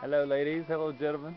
Hello ladies, hello gentlemen.